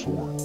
transformed.